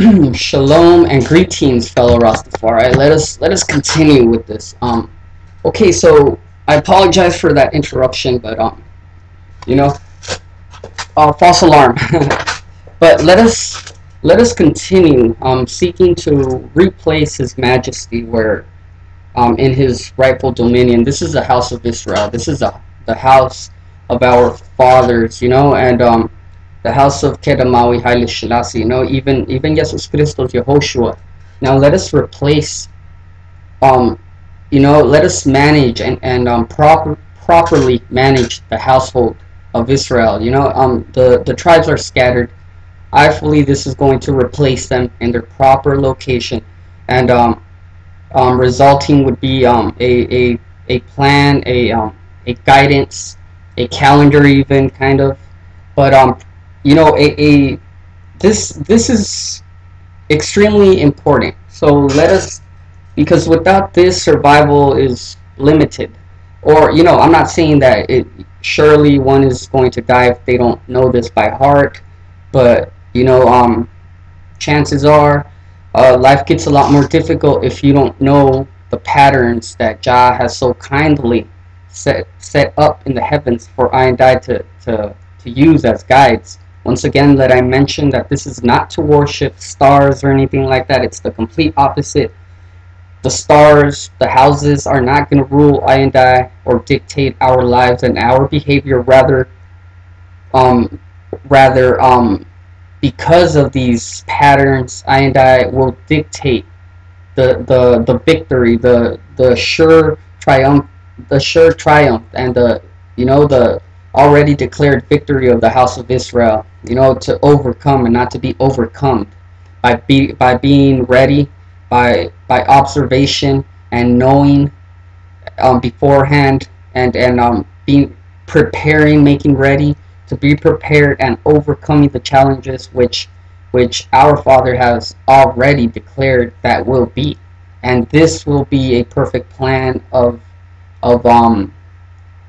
Shalom and greetings, fellow Rastafari. Let us let us continue with this. Um, okay, so I apologize for that interruption, but um, you know, uh, false alarm. but let us let us continue um, seeking to replace His Majesty where um, in His rightful dominion. This is the house of Israel. This is a, the house of our fathers, you know, and um, the house of Kedamawi Haile Selassie, you know, even even Jesus Christos Yehoshua. Now let us replace, um, you know, let us manage and and um, proper properly manage the household of Israel. You know, um, the the tribes are scattered. I believe this is going to replace them in their proper location, and um, um, resulting would be um, a, a a plan, a um, a guidance, a calendar, even kind of, but um, you know, a, a this this is extremely important. So let us, because without this, survival is limited. Or you know, I'm not saying that it surely one is going to die if they don't know this by heart, but you know, um, chances are, uh, life gets a lot more difficult if you don't know the patterns that Jah has so kindly set set up in the heavens for I and I to to to use as guides. Once again, let I mention that this is not to worship stars or anything like that. It's the complete opposite. The stars, the houses are not going to rule I and I or dictate our lives and our behavior. Rather, um, rather, um, because of these patterns, I and I will dictate the the the victory, the the sure triumph, the sure triumph, and the you know the already declared victory of the house of Israel, you know, to overcome and not to be overcome by be by being ready, by by observation and knowing um, beforehand and and um, being preparing, making ready to be prepared and overcoming the challenges which which our Father has already declared that will be, and this will be a perfect plan of of um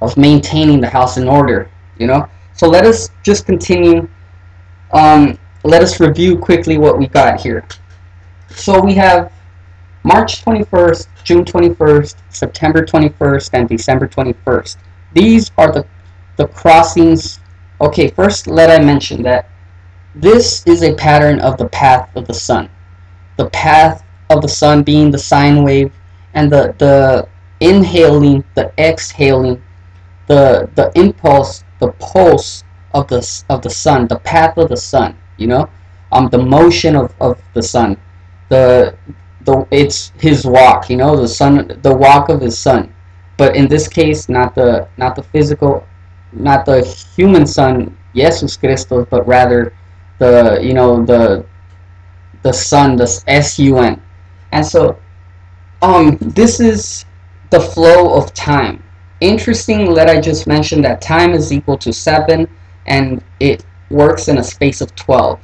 of maintaining the house in order, you know? So let us just continue. Um, let us review quickly what we got here. So we have March 21st, June 21st, September 21st, and December 21st. These are the, the crossings. Okay, first let I mention that this is a pattern of the path of the sun. The path of the sun being the sine wave, and the, the inhaling, the exhaling the the impulse, the pulse of the of the sun, the path of the sun. You know, um, the motion of, of the sun, the the it's his walk. You know, the sun, the walk of his son. But in this case, not the not the physical, not the human son, Jesus Christos, but rather the you know the the sun, the S U N. And so, um, this is the flow of time Interesting that I just mentioned that time is equal to 7 and it works in a space of 12.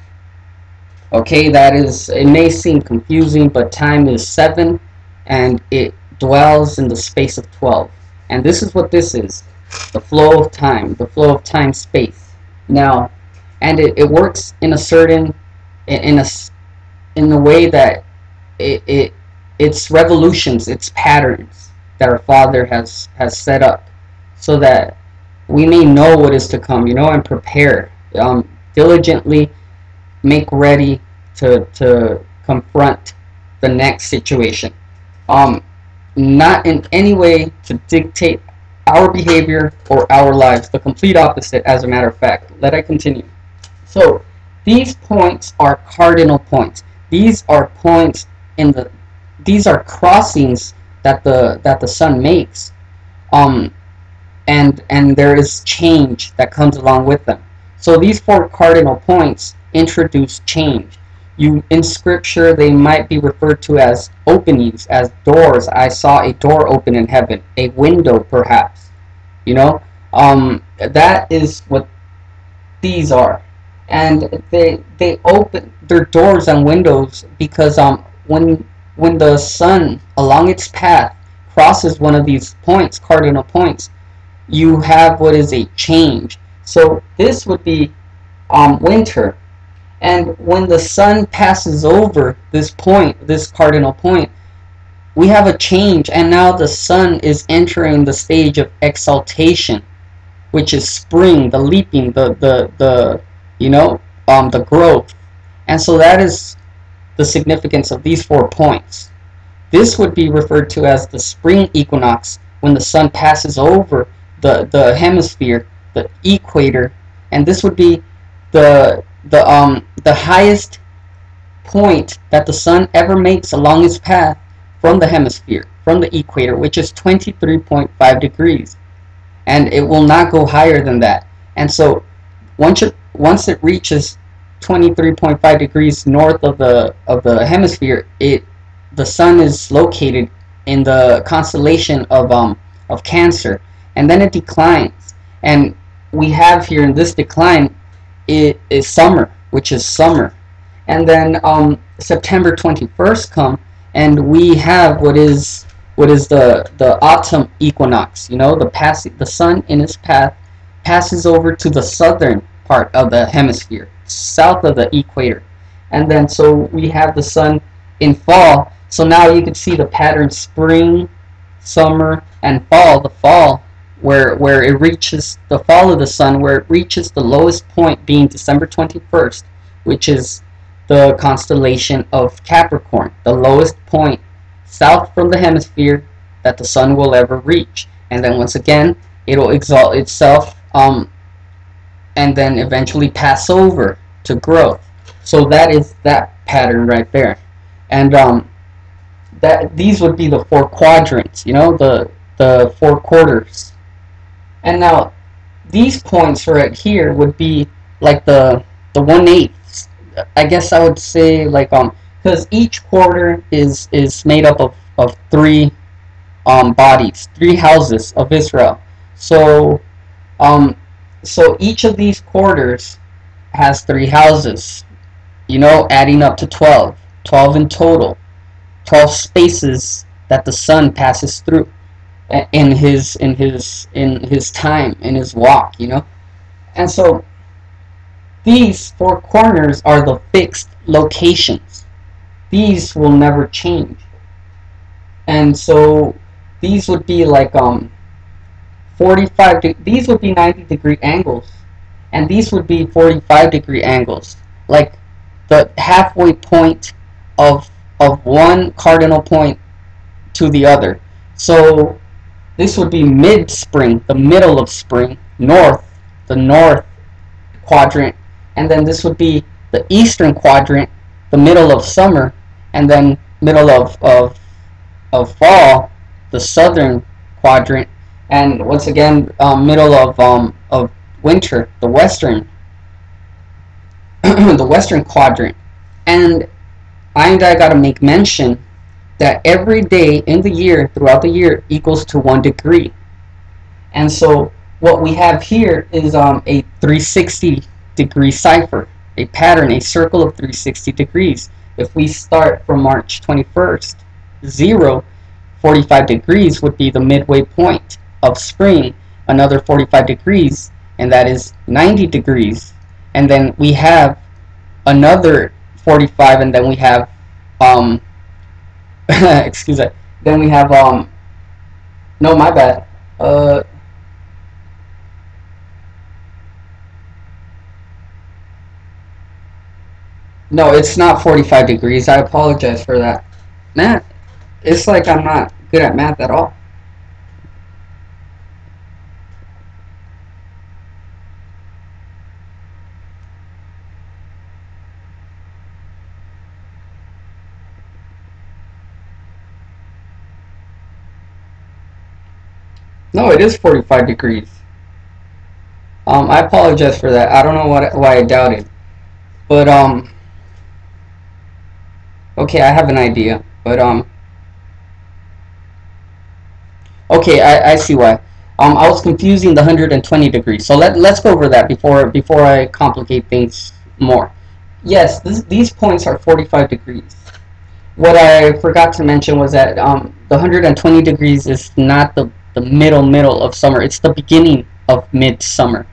Okay, that is, it may seem confusing, but time is 7 and it dwells in the space of 12. And this is what this is, the flow of time, the flow of time space. Now, and it, it works in a certain, in a, in a way that it, it, it's revolutions, it's patterns that our Father has, has set up so that we may know what is to come, you know, and prepare. Um, diligently make ready to, to confront the next situation. Um, not in any way to dictate our behavior or our lives, the complete opposite, as a matter of fact. Let I continue. So, these points are cardinal points. These are points in the, these are crossings that the that the sun makes. Um and and there is change that comes along with them. So these four cardinal points introduce change. You in scripture they might be referred to as openings as doors. I saw a door open in heaven a window perhaps. You know? Um that is what these are. And they they open their doors and windows because um when when the sun along its path crosses one of these points, cardinal points, you have what is a change. So this would be um, winter. And when the sun passes over this point, this cardinal point, we have a change, and now the sun is entering the stage of exaltation, which is spring, the leaping, the the the you know, um, the growth, and so that is the significance of these four points. This would be referred to as the spring equinox when the sun passes over the the hemisphere, the equator, and this would be the the um the highest point that the sun ever makes along its path from the hemisphere, from the equator, which is 23.5 degrees. And it will not go higher than that. And so once it, once it reaches 23.5 degrees north of the of the hemisphere, it the sun is located in the constellation of um of Cancer, and then it declines. And we have here in this decline it is summer, which is summer, and then um September 21st come and we have what is what is the the autumn equinox you know the pass the sun in its path passes over to the southern part of the hemisphere south of the equator and then so we have the sun in fall so now you can see the pattern spring summer and fall the fall where where it reaches the fall of the sun where it reaches the lowest point being December 21st which is the constellation of Capricorn, the lowest point south from the hemisphere that the sun will ever reach. And then once again, it'll exalt itself um, and then eventually pass over to growth. So that is that pattern right there. And um, that these would be the four quadrants, you know, the the four quarters. And now these points right here would be like the the one eighth I guess I would say like um because each quarter is is made up of of three um bodies, three houses of Israel. So um so each of these quarters has three houses. You know, adding up to 12. 12 in total. 12 spaces that the sun passes through in his in his in his time in his walk you know and so these four corners are the fixed locations. These will never change. And so these would be like um 45 these would be 90 degree angles and these would be 45 degree angles like the halfway point of of one cardinal point to the other so this would be mid spring the middle of spring north the north quadrant and then this would be the eastern quadrant, the middle of summer, and then middle of, of, of fall, the southern quadrant, and once again, um, middle of, um, of winter, the western, the western quadrant. And and I gotta make mention that every day in the year, throughout the year, equals to one degree. And so what we have here is um, a 360 degree cipher, a pattern, a circle of 360 degrees. If we start from March 21st, 0, 45 degrees would be the midway point of spring, another 45 degrees, and that is 90 degrees. And then we have another 45, and then we have, um, excuse me, then we have, um, no, my bad, uh, No, it's not 45 degrees. I apologize for that. Math, it's like I'm not good at math at all. No, it is 45 degrees. Um, I apologize for that. I don't know what why I doubted. But, um, Okay, I have an idea, but um. Okay, I, I see why. Um, I was confusing the 120 degrees. So let let's go over that before before I complicate things more. Yes, this, these points are 45 degrees. What I forgot to mention was that um, the 120 degrees is not the the middle middle of summer. It's the beginning of midsummer.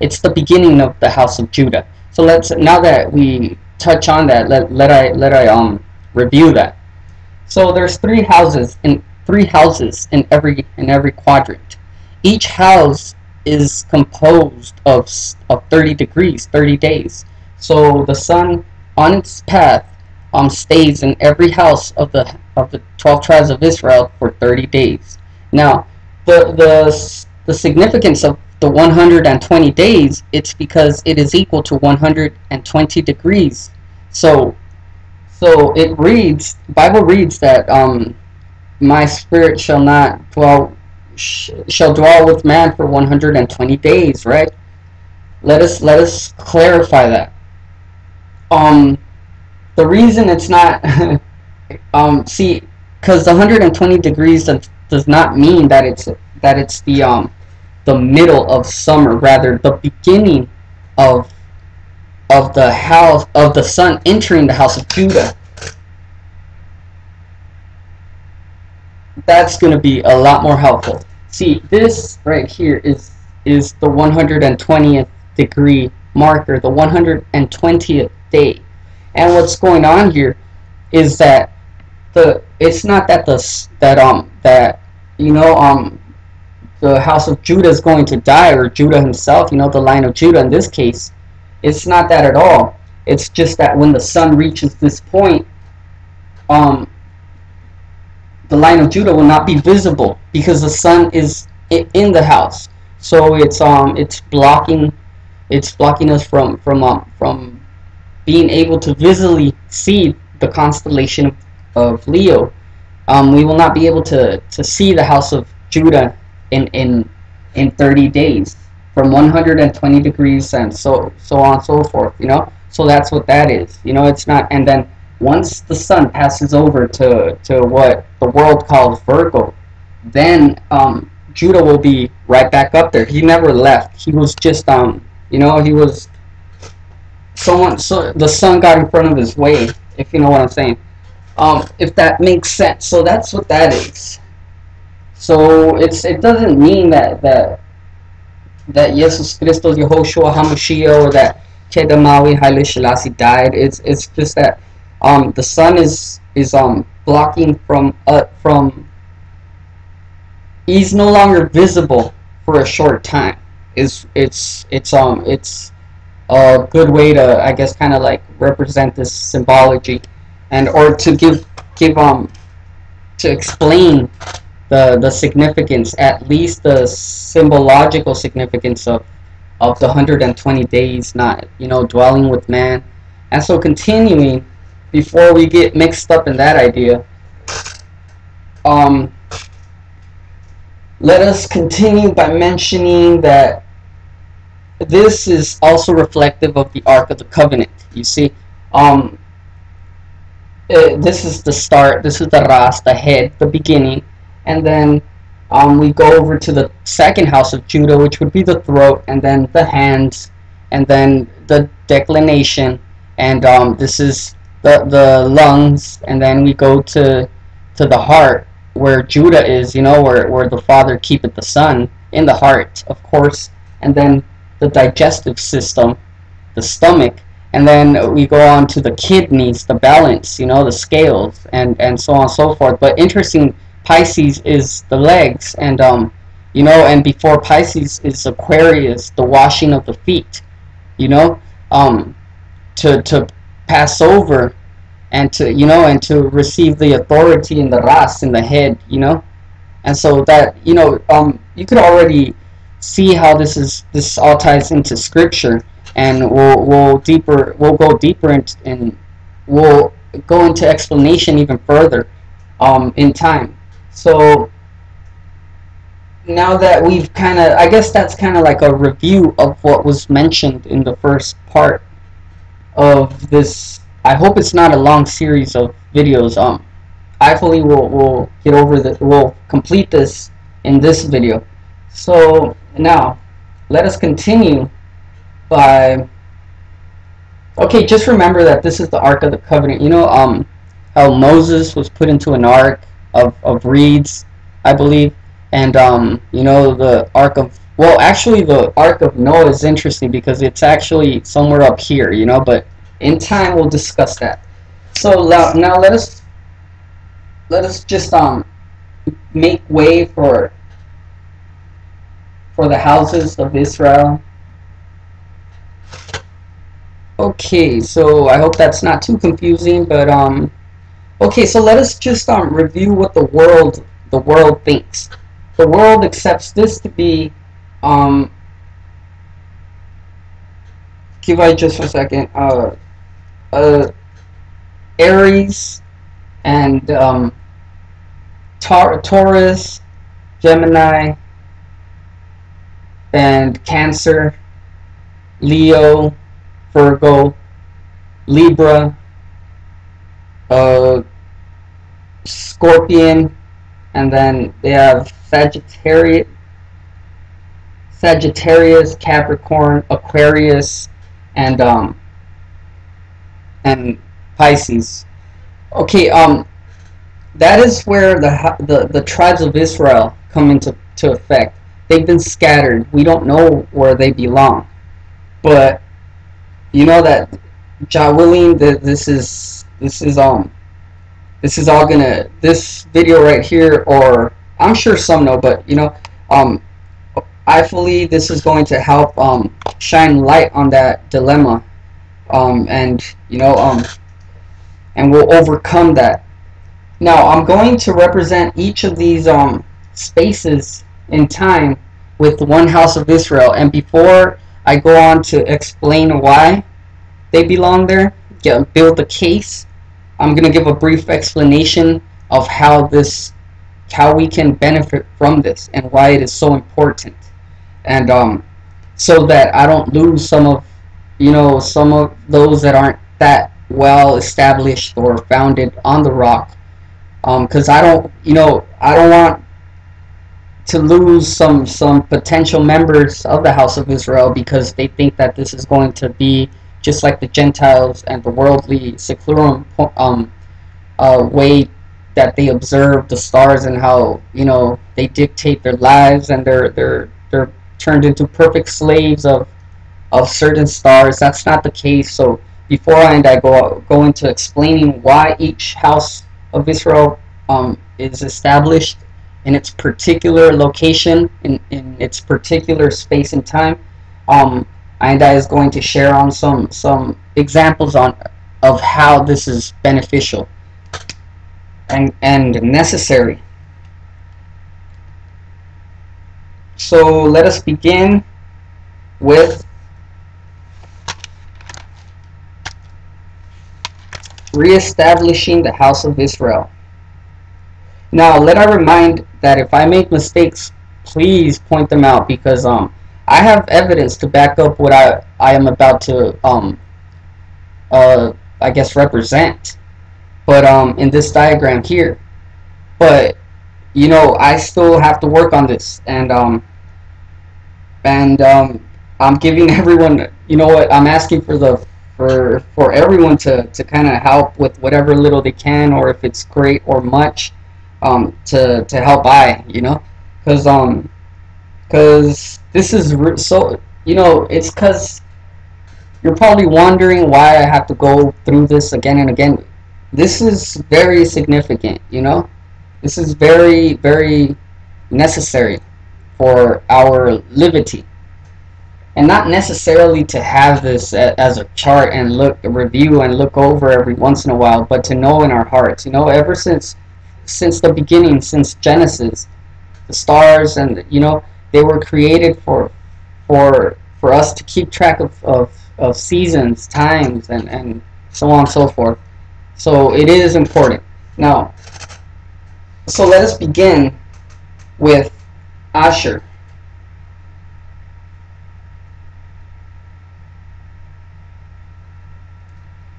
It's the beginning of the house of Judah. So let's now that we touch on that, let let I let I um review that. So there's three houses in three houses in every in every quadrant. Each house is composed of of 30 degrees, 30 days. So the sun on its path um stays in every house of the of the 12 tribes of Israel for 30 days. Now, the the the significance of the 120 days, it's because it is equal to 120 degrees. So, so it reads, Bible reads that um, my spirit shall not dwell, sh shall dwell with man for 120 days, right? Let us let us clarify that. Um, the reason it's not, um, see, because the 120 degrees does, not mean that it's that it's the um the middle of summer, rather the beginning of of the house of the sun entering the house of Judah. That's going to be a lot more helpful. See, this right here is is the 120th degree marker, the 120th day. And what's going on here is that the it's not that the that um that you know um the house of Judah is going to die, or Judah himself, you know, the line of Judah in this case. It's not that at all. It's just that when the sun reaches this point, um, the line of Judah will not be visible because the sun is in the house. So it's um it's blocking it's blocking us from from um from being able to visually see the constellation of Leo. Um, we will not be able to to see the house of Judah in in in 30 days from 120 degrees and so so on and so forth you know? So that's what that is you know it's not and then once the sun passes over to to what the world calls Virgo then um, Judah will be right back up there. He never left. He was just um you know he was someone so the sun got in front of his way if you know what I'm saying um if that makes sense so that's what that is so it's it doesn't mean that that that Jesus Christos Yehoshua Hamashiach or that Kedamawi Haile Selassie died. It's it's just that um the sun is is um blocking from uh from he's no longer visible for a short time. Is it's it's um it's a good way to I guess kind of like represent this symbology and or to give give um to explain the the significance, at least the symbological significance of of the 120 days not you know dwelling with man, and so continuing before we get mixed up in that idea. Um, let us continue by mentioning that this is also reflective of the Ark of the Covenant. You see, um, uh, this is the start, this is the Ras, the head, the beginning, and then um, we go over to the second house of Judah, which would be the throat, and then the hands, and then the declination, and um, this is the the lungs, and then we go to to the heart, where Judah is, you know, where where the Father keepeth the Son in the heart, of course, and then the digestive system, the stomach, and then we go on to the kidneys, the balance, you know, the scales, and and so on and so forth. But interesting Pisces is the legs, and um, you know, and before Pisces is Aquarius, the washing of the feet, you know, um, to to pass over, and to you know, and to receive the authority in the ras in the head, you know, and so that you know, um, you could already see how this is this all ties into scripture, and we'll we'll deeper we'll go deeper into and we'll go into explanation even further um, in time. So now that we've kind of, I guess that's kind of like a review of what was mentioned in the first part of this. I hope it's not a long series of videos. Um, I fully will will get over the, we'll complete this in this video. So now, let us continue by. Okay, just remember that this is the Ark of the Covenant. You know, um, how Moses was put into an ark of, of reeds, I believe, and um, you know the ark of well, actually, the Ark of Noah is interesting because it's actually somewhere up here, you know. But in time, we'll discuss that. So now, now let us let us just um make way for for the houses of Israel. Okay, so I hope that's not too confusing, but um, okay, so let us just um review what the world the world thinks. The world accepts this to be um. Give I just a second. Uh, uh, Aries and um, Taurus, Gemini, and Cancer, Leo, Virgo, Libra, uh, Scorpion, and then they have Sagittarius, Sagittarius, Capricorn, Aquarius, and um, and Pisces. Okay, um, that is where the the the tribes of Israel come into to effect. They've been scattered. We don't know where they belong, but you know that Jah willing that this is this is um this is all gonna this video right here or I'm sure some know, but you know um I believe this is going to help um shine light on that dilemma um and you know um and we'll overcome that now I'm going to represent each of these um, spaces in time with one house of Israel. And before I go on to explain why they belong there, get, build the case, I'm going to give a brief explanation of how this, how we can benefit from this and why it is so important. And um, so that I don't lose some of, you know, some of those that aren't that well established or founded on the rock because um, I don't, you know, I don't want to lose some some potential members of the House of Israel because they think that this is going to be just like the Gentiles and the worldly secularism um, uh, way that they observe the stars and how you know they dictate their lives and they're they're they're turned into perfect slaves of of certain stars. That's not the case. So before I end, I go go into explaining why each house of Israel um, is established in its particular location, in, in its particular space and time. Um, Ayanda is going to share on some some examples on of how this is beneficial and and necessary. So let us begin with reestablishing the house of Israel. Now, let I remind that if I make mistakes, please point them out because um I have evidence to back up what I I am about to um uh I guess represent. But um in this diagram here. But you know, I still have to work on this and um and um I'm giving everyone you know what I'm asking for the for for everyone to to kind of help with whatever little they can or if it's great or much um to to help I you know? Because um because this is so you know it's because you're probably wondering why I have to go through this again and again. This is very significant you know? This is very very necessary for our liberty. And not necessarily to have this as a chart and look review and look over every once in a while but to know in our hearts you know? Ever since since the beginning since genesis the stars and you know they were created for for for us to keep track of, of, of seasons times and and so on and so forth. So it is important. Now so let us begin with asher.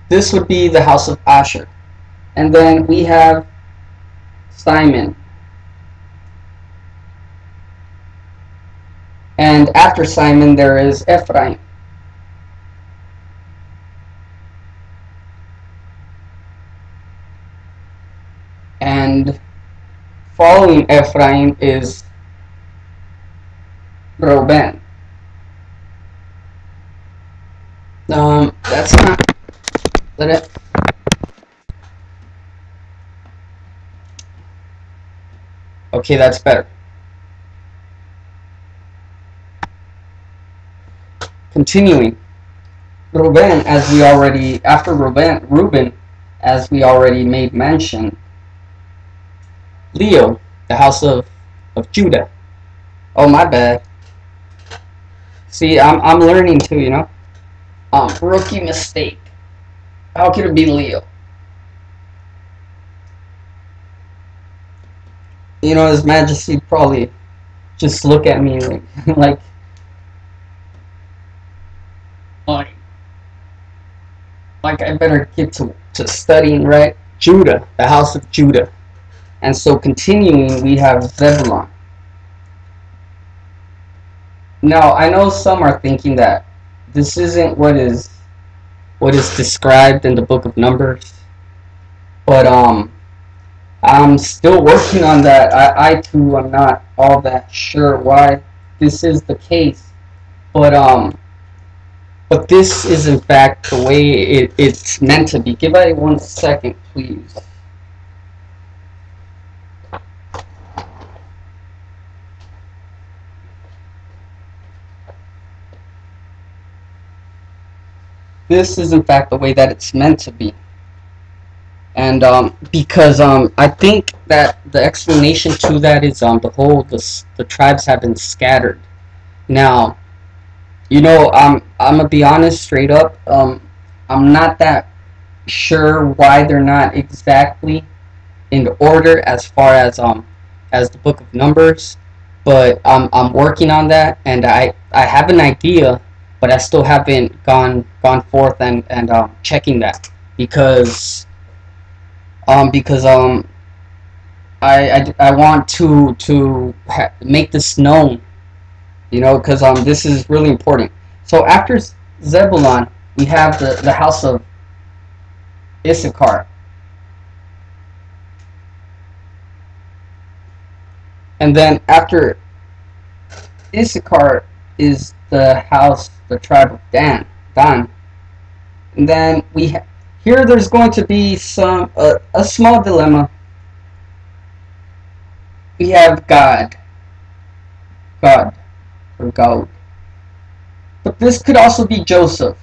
This would be the house of Asher. And then we have Simon. And after Simon, there is Ephraim. And following Ephraim is Reuben. Um, that's not. Let it. Okay, that's better. Continuing. Reuben, as we already, after Reuben, Reuben, as we already made mention, Leo, the house of, of Judah. Oh, my bad. See, I'm, I'm learning too, you know? Um, rookie mistake. How could it be Leo? You know, His Majesty probably just look at me like, like, like, like I better get to, to studying, right? Judah, the house of Judah. And so continuing, we have Zebulon. Now, I know some are thinking that this isn't what is what is described in the book of Numbers. But um I'm still working on that. I, I too am not all that sure why this is the case. But um but this is in fact the way it, it's meant to be. Give I one second, please. this is in fact the way that it's meant to be. And um, because um, I think that the explanation to that is um, the whole the, the tribes have been scattered. Now, you know, I'm I'm gonna be honest, straight up. Um, I'm not that sure why they're not exactly in order as far as um as the book of Numbers, but um, I'm working on that, and I I have an idea but I still haven't gone gone forth and and um, checking that because um because um I I, I want to to make this known you know because um this is really important so after Zebulon we have the the house of Issachar and then after Issachar is the house the tribe of Dan. Dan. And then we here there's going to be some uh, a small dilemma. We have Gad. God or God. But this could also be Joseph.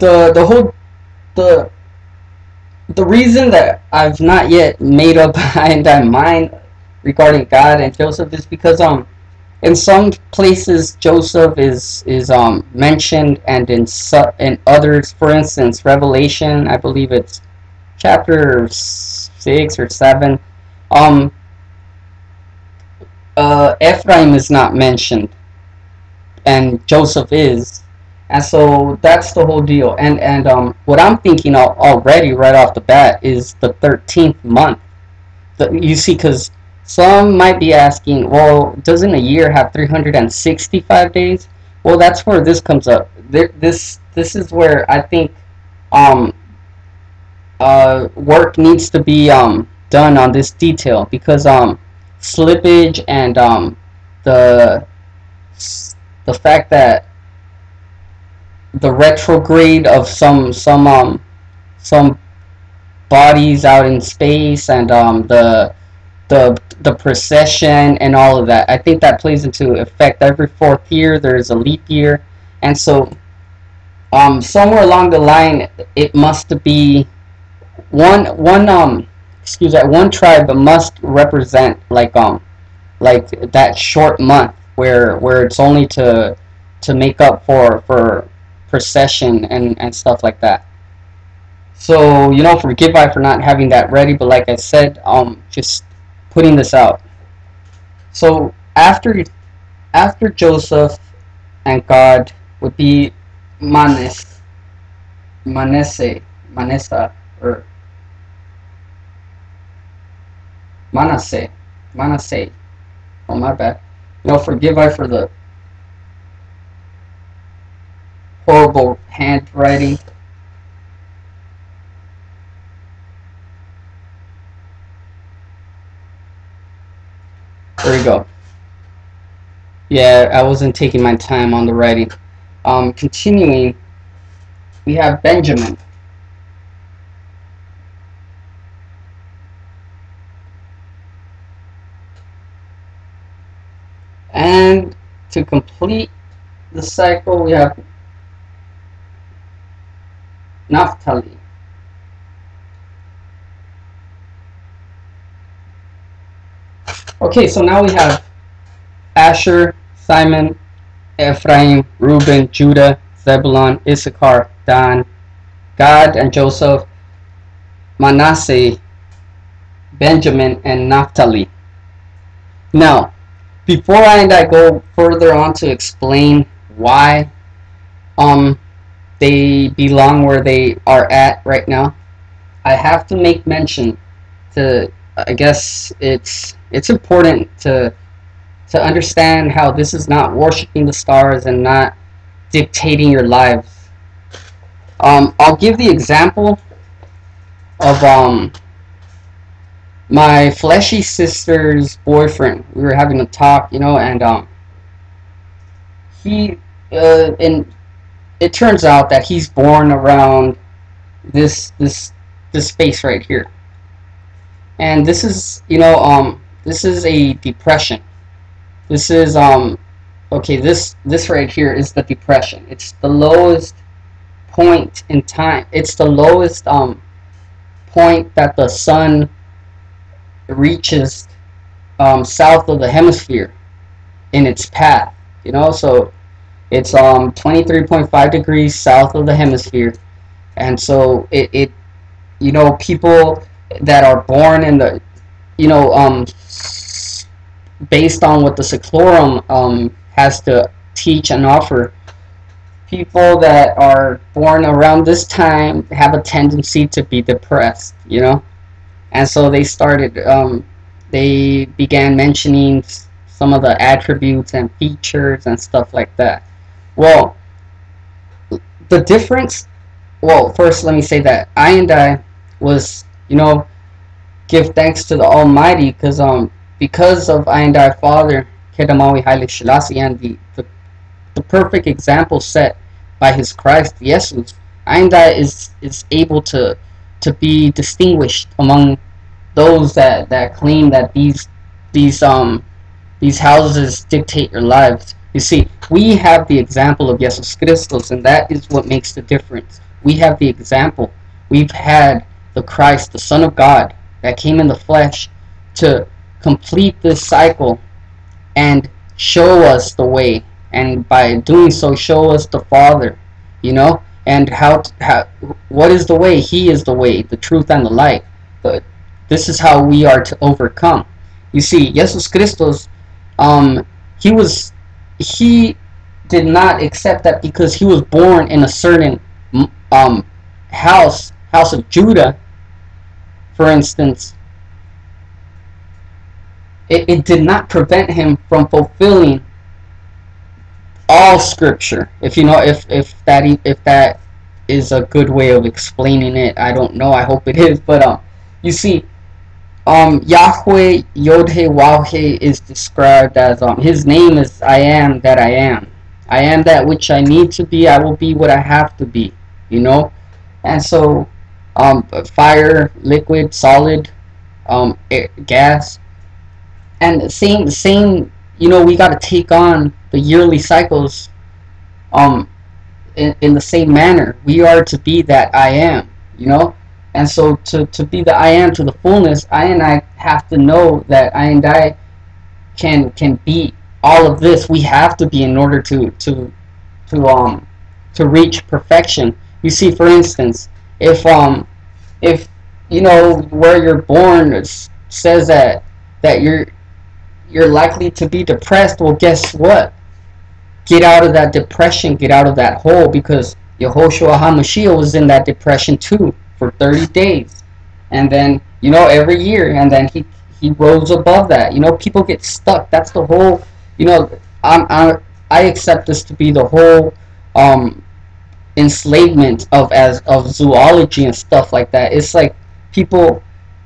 The the whole the the reason that I've not yet made up my mind regarding God and Joseph is because um in some places Joseph is is um mentioned and in su- in others for instance Revelation I believe it's chapter 6 or 7 um uh Ephraim is not mentioned and Joseph is and so that's the whole deal. And and um what I'm thinking already right off the bat is the 13th month. The, you see cuz some might be asking, well, doesn't a year have 365 days? Well, that's where this comes up. This this is where I think um, uh, work needs to be um, done on this detail because um, slippage and um, the the fact that the retrograde of some some um, some bodies out in space and um, the the the precession and all of that. I think that plays into effect. Every fourth year there's a leap year, and so um, somewhere along the line it must be one one um excuse that one tribe must represent like um like that short month where where it's only to to make up for for precession and and stuff like that. So you know, forgive I for not having that ready, but like I said, um, just putting this out. So after after Joseph and Gad would be Manes, Manesse, Manessa, or Manasseh, Manasseh. Oh my bad. No, forgive I for the horrible handwriting. There we go. Yeah, I wasn't taking my time on the writing. Um, continuing, we have Benjamin. And to complete the cycle, we have Naphtali. Okay, so now we have Asher, Simon, Ephraim, Reuben, Judah, Zebulun, Issachar, Dan, Gad and Joseph, Manasseh, Benjamin, and Naphtali. Now, before I and I go further on to explain why um they belong where they are at right now, I have to make mention to I guess it's it's important to to understand how this is not worshiping the stars and not dictating your lives. Um, I'll give the example of um, my fleshy sister's boyfriend. We were having a talk, you know, and um, he uh, and it turns out that he's born around this this this space right here, and this is you know um this is a depression this is um okay, this this right here is the depression. It's the lowest point in time. It's the lowest um point that the sun reaches um, south of the hemisphere in its path. You know, so it's um 23.5 degrees south of the hemisphere, and so it, it you know people that are born in the you know um based on what the Seclorum um, has to teach and offer, people that are born around this time have a tendency to be depressed, you know? And so they started, um, they began mentioning some of the attributes and features and stuff like that. Well, the difference, well, first let me say that I and I was, you know, give thanks to the Almighty because um because of our father, Kedamawi Haile Selassie, and the, the, the perfect example set by his Christ, Jesus, I is, is able to, to be distinguished among those that, that claim that these, these, um, these houses dictate your lives. You see, we have the example of Jesus Christos, and that is what makes the difference. We have the example. We've had the Christ, the Son of God, that came in the flesh to complete this cycle and show us the way. And by doing so show us the father you know? And how, how what is the way? He is the way the truth and the light but this is how we are to overcome. You see jesus christos um he was he did not accept that because he was born in a certain um house house of judah for instance it, it did not prevent him from fulfilling all scripture. If you know if if that if that is a good way of explaining it i don't know. I hope it is. But um you see um yahweh yodhe wahhe is described as um his name is i am that i am. I am that which i need to be. I will be what i have to be you know? And so um fire liquid solid um air, gas. And same the same you know we got to take on the yearly cycles um in, in the same manner. We are to be that i am you know? And so to, to be the i am to the fullness i and i have to know that i and i can can be all of this. We have to be in order to to to um to reach perfection. You see for instance if um if you know where you're born says that that you're you're likely to be depressed, well, guess what? Get out of that depression, get out of that hole, because Yehoshua HaMashiach was in that depression too for 30 days. And then, you know, every year, and then he, he rose above that. You know, people get stuck. That's the whole, you know, I'm, I'm, I accept this to be the whole um, enslavement of as of zoology and stuff like that. It's like people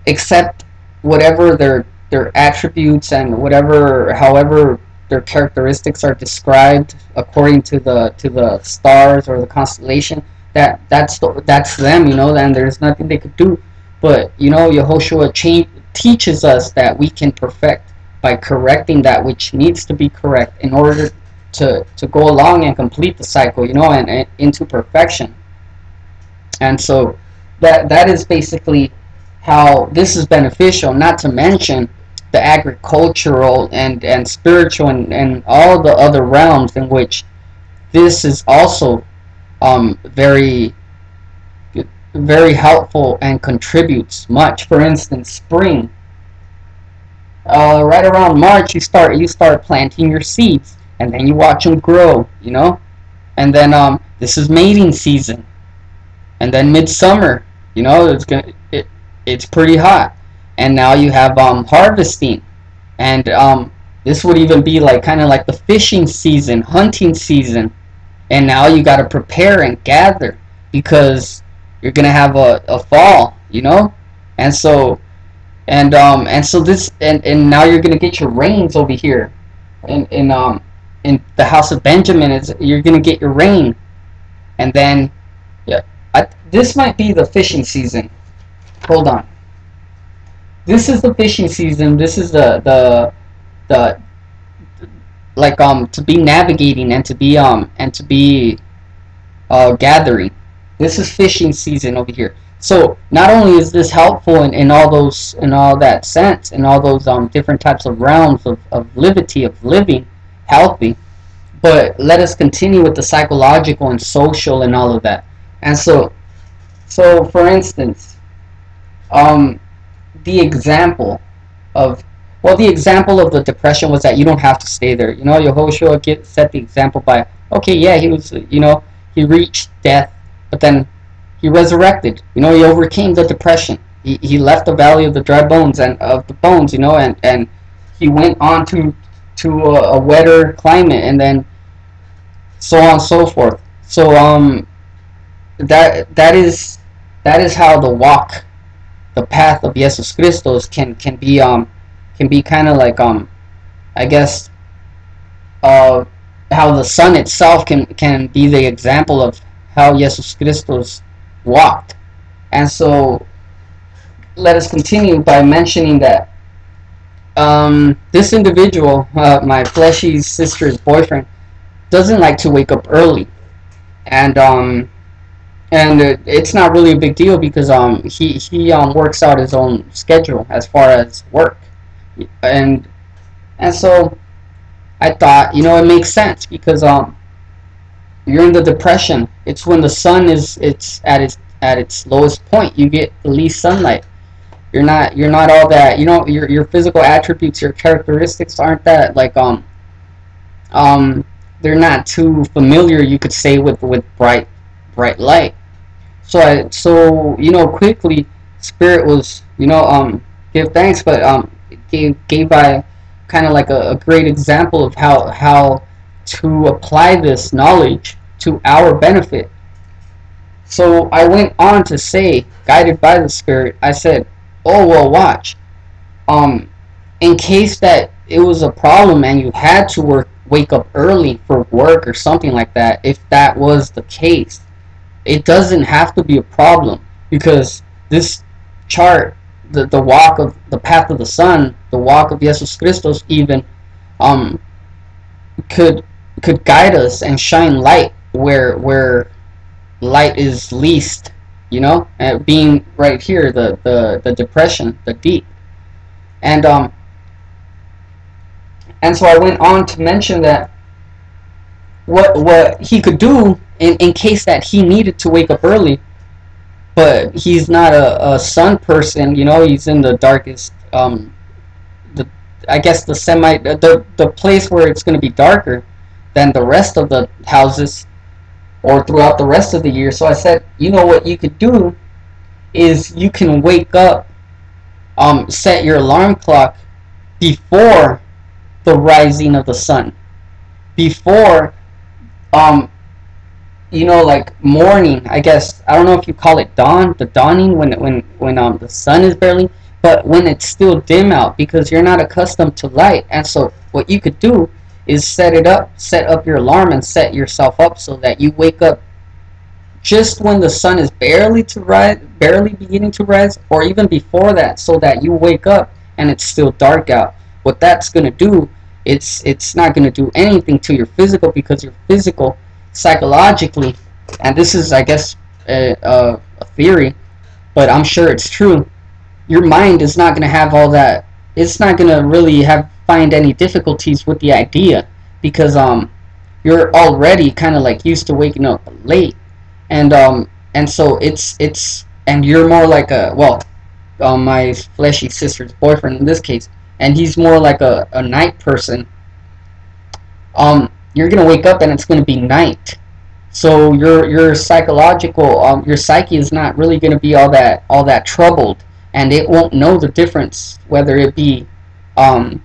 accept whatever their their attributes and whatever however their characteristics are described according to the to the stars or the constellation that that's the, that's them you know and there's nothing they could do but you know Yehoshua change, teaches us that we can perfect by correcting that which needs to be correct in order to to go along and complete the cycle you know and, and into perfection and so that that is basically how this is beneficial not to mention the agricultural and, and spiritual and, and all the other realms in which this is also um, very very helpful and contributes much. For instance, spring. Uh, right around March, you start you start planting your seeds, and then you watch them grow. You know, and then um, this is mating season, and then midsummer. You know, it's gonna it, it's pretty hot and now you have um, harvesting and um, this would even be like kind of like the fishing season hunting season and now you got to prepare and gather because you're gonna have a, a fall you know and so and um and so this and, and now you're gonna get your rains over here in in um in the house of benjamin is you're gonna get your rain and then yeah I, this might be the fishing season hold on this is the fishing season. This is the the the like um to be navigating and to be um and to be uh gathering. This is fishing season over here. So not only is this helpful in, in all those in all that sense in all those um different types of realms of, of liberty of living healthy, but let us continue with the psychological and social and all of that. And so so for instance, um the example of well the example of the depression was that you don't have to stay there. You know Yehoshua get, set the example by okay yeah he was you know he reached death but then he resurrected. You know he overcame the depression. He, he left the valley of the dry bones and of the bones you know and and he went on to to a, a wetter climate and then so on and so forth. So um that that is that is how the walk the path of Jesus Christos can can be um can be kind of like um I guess uh how the sun itself can can be the example of how Jesus Christos walked. And so let us continue by mentioning that um, this individual, uh, my fleshy sister's boyfriend, doesn't like to wake up early, and um, and it's not really a big deal because um he he um works out his own schedule as far as work, and and so I thought you know it makes sense because um you're in the depression. It's when the sun is it's at its at its lowest point. You get the least sunlight. You're not you're not all that you know your your physical attributes, your characteristics aren't that like um um they're not too familiar you could say with with bright bright light. So I so you know quickly spirit was you know um give thanks but um gave gave by kind of like a, a great example of how how to apply this knowledge to our benefit. So I went on to say, guided by the Spirit, I said, oh, well, watch. Um, in case that it was a problem and you had to work, wake up early for work or something like that, if that was the case, it doesn't have to be a problem because this chart, the, the walk of the path of the sun, the walk of Jesus Christos even, um, could could guide us and shine light where where light is least, you know, and being right here, the the the depression, the deep, and um, and so I went on to mention that what what he could do in, in case that he needed to wake up early but he's not a, a sun person you know he's in the darkest um the i guess the semi the the place where it's going to be darker than the rest of the houses or throughout the rest of the year so i said you know what you could do is you can wake up um set your alarm clock before the rising of the sun before um you know, like morning. I guess I don't know if you call it dawn, the dawning when when when um the sun is barely. but when it's still dim out because you're not accustomed to light. And so what you could do is set it up, set up your alarm and set yourself up so that you wake up just when the sun is barely to rise, barely beginning to rise, or even before that, so that you wake up and it's still dark out. What that's gonna do, it's it's not gonna do anything to your physical because your physical, psychologically, and this is I guess a, a, theory, but I'm sure it's true. Your mind is not gonna have all that. It's not gonna really have find any difficulties with the idea because um you're already kind of like used to waking up late. And um and so it's it's and you're more like a well um, my fleshy sister's boyfriend in this case and he's more like a, a night person. Um you're gonna wake up and it's gonna be night. So your your psychological um your psyche is not really gonna be all that all that troubled. And it won't know the difference whether it be um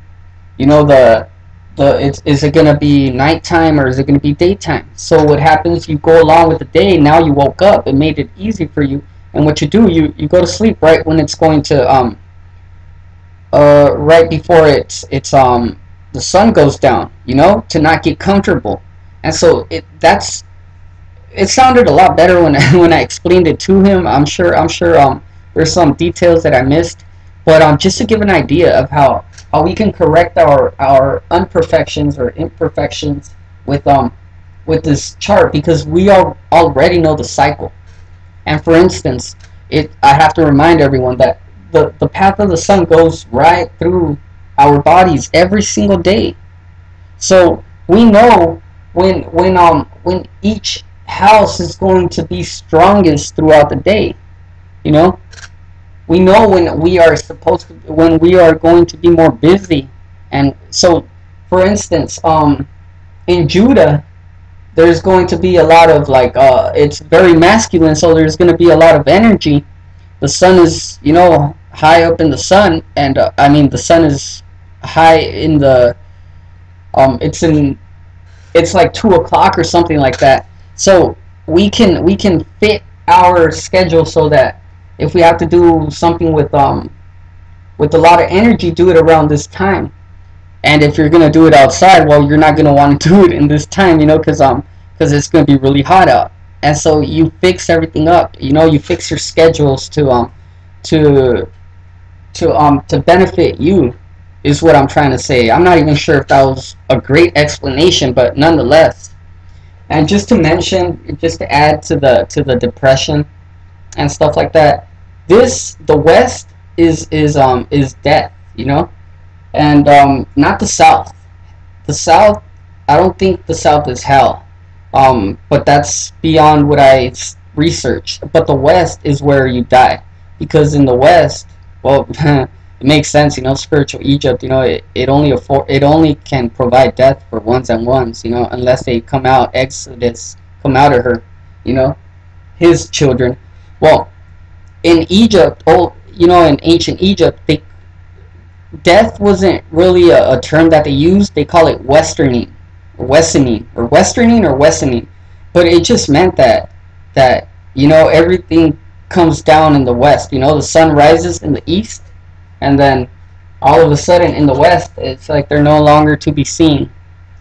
you know the the it's, is it going to be nighttime or is it going to be daytime? So what happens you go along with the day now you woke up it made it easy for you and what you do you you go to sleep right when it's going to um uh right before it's it's um the sun goes down you know to not get comfortable. And so it that's it sounded a lot better when when I explained it to him. I'm sure I'm sure um there's some details that I missed but um just to give an idea of how how we can correct our our imperfections or imperfections with um with this chart because we all already know the cycle. And for instance, it I have to remind everyone that the the path of the sun goes right through our bodies every single day. So we know when when um when each house is going to be strongest throughout the day. You know, we know when we are supposed to when we are going to be more busy. And so for instance um in Judah there's going to be a lot of like uh it's very masculine so there's going to be a lot of energy. The sun is you know high up in the sun and uh, I mean the sun is high in the um it's in it's like two o'clock or something like that. So we can we can fit our schedule so that if we have to do something with um with a lot of energy, do it around this time. And if you're gonna do it outside, well, you're not gonna want to do it in this time, you know, because um because it's gonna be really hot out. And so you fix everything up. You know, you fix your schedules to um to to um to benefit you is what I'm trying to say. I'm not even sure if that was a great explanation, but nonetheless. And just to mention, just to add to the to the depression and stuff like that, this the West is is um is death, you know, and um not the South. The South, I don't think the South is hell, um, but that's beyond what I researched. But the West is where you die, because in the West, well. it makes sense, you know, spiritual Egypt, you know, it, it only afford it only can provide death for ones and ones, you know, unless they come out, Exodus, come out of her, you know, his children. Well, in Egypt, oh, you know, in ancient Egypt, they, death wasn't really a, a, term that they used. They call it westerning, or westerning, or westerning, or westerning. But it just meant that that you know everything comes down in the west. You know, the sun rises in the east, and then all of a sudden in the west, it's like they're no longer to be seen.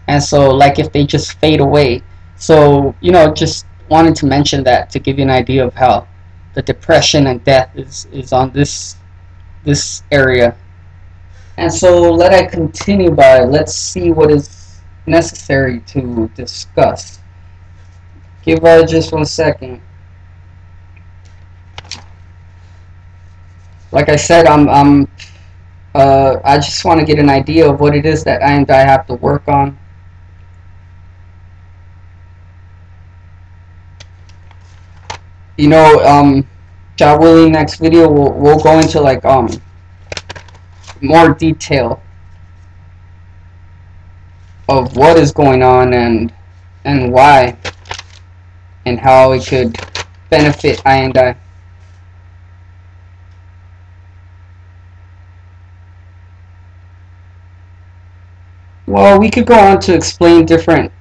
And so, like if they just fade away. So you know, just wanted to mention that to give you an idea of how the depression and death is, is on this this area. And so let I continue by let's see what is necessary to discuss. Give us just one second. Like I said, I'm I'm uh, I just want to get an idea of what it is that I and I have to work on. You know, um, God willing, next video we'll, we'll go into like um more detail of what is going on and and why and how it could benefit I and I. Well, we could go on to explain different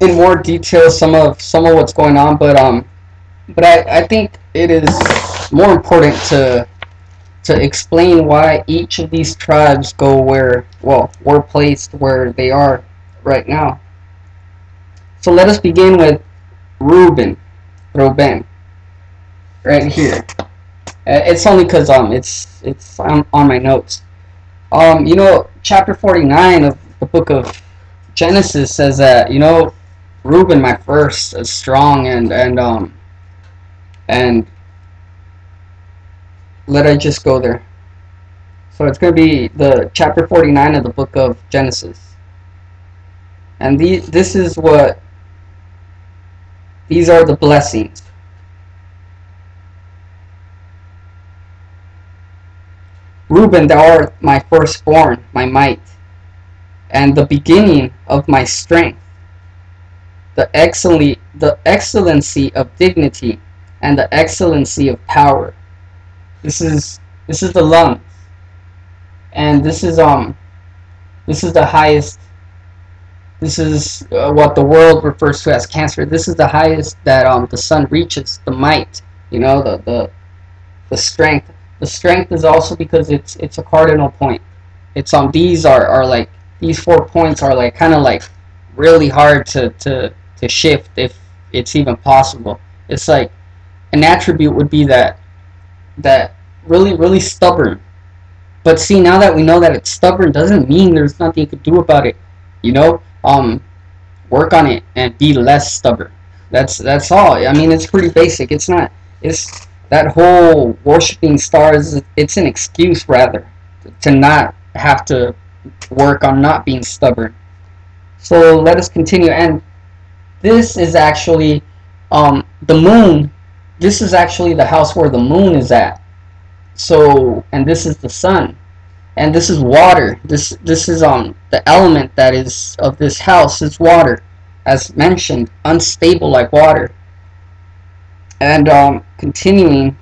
in more detail some of some of what's going on, but um, but I I think it is more important to to explain why each of these tribes go where, well, were placed where they are right now. So let us begin with Reuben, Reuben, right here. Uh, it's only because um it's it's on, on my notes. Um, you know, chapter 49 of the book of Genesis says that you know Reuben, my first, is strong and and um and let I just go there. So it's going to be the chapter 49 of the book of Genesis. And the, this is what, these are the blessings. Reuben, thou art my firstborn, my might, and the beginning of my strength, the, excellently, the excellency of dignity, and the excellency of power this is this is the lungs, and this is um this is the highest. This is uh, what the world refers to as cancer. This is the highest that um the sun reaches. The might, you know, the the the strength. The strength is also because it's it's a cardinal point. It's um these are are like these four points are like kind of like really hard to to to shift if it's even possible. It's like an attribute would be that that really, really stubborn. But see, now that we know that it's stubborn, doesn't mean there's nothing you could do about it. You know, um, work on it and be less stubborn. That's that's all. I mean, it's pretty basic. It's not. It's that whole worshiping stars. It's an excuse rather to not have to work on not being stubborn. So let us continue. And this is actually um, the moon this is actually the house where the moon is at. So, and this is the sun. And this is water. This this is um the element that is of this house is water. As mentioned, unstable like water. And um continuing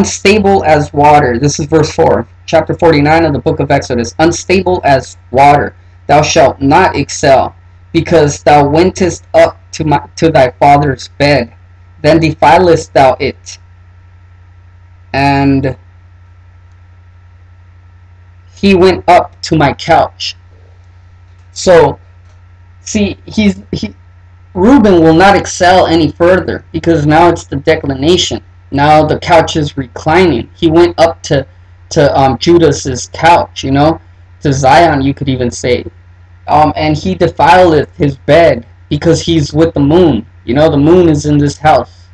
unstable as water. This is verse 4, chapter 49 of the book of Exodus. Unstable as water thou shalt not excel, because thou wentest up to my to thy father's bed, then defilest thou it. And he went up to my couch. So, see, he's he Reuben will not excel any further because now it's the declination. Now the couch is reclining. He went up to to um, Judas's couch, you know, to Zion, you could even say um, and he defileth his bed because he's with the moon. You know, the moon is in this house.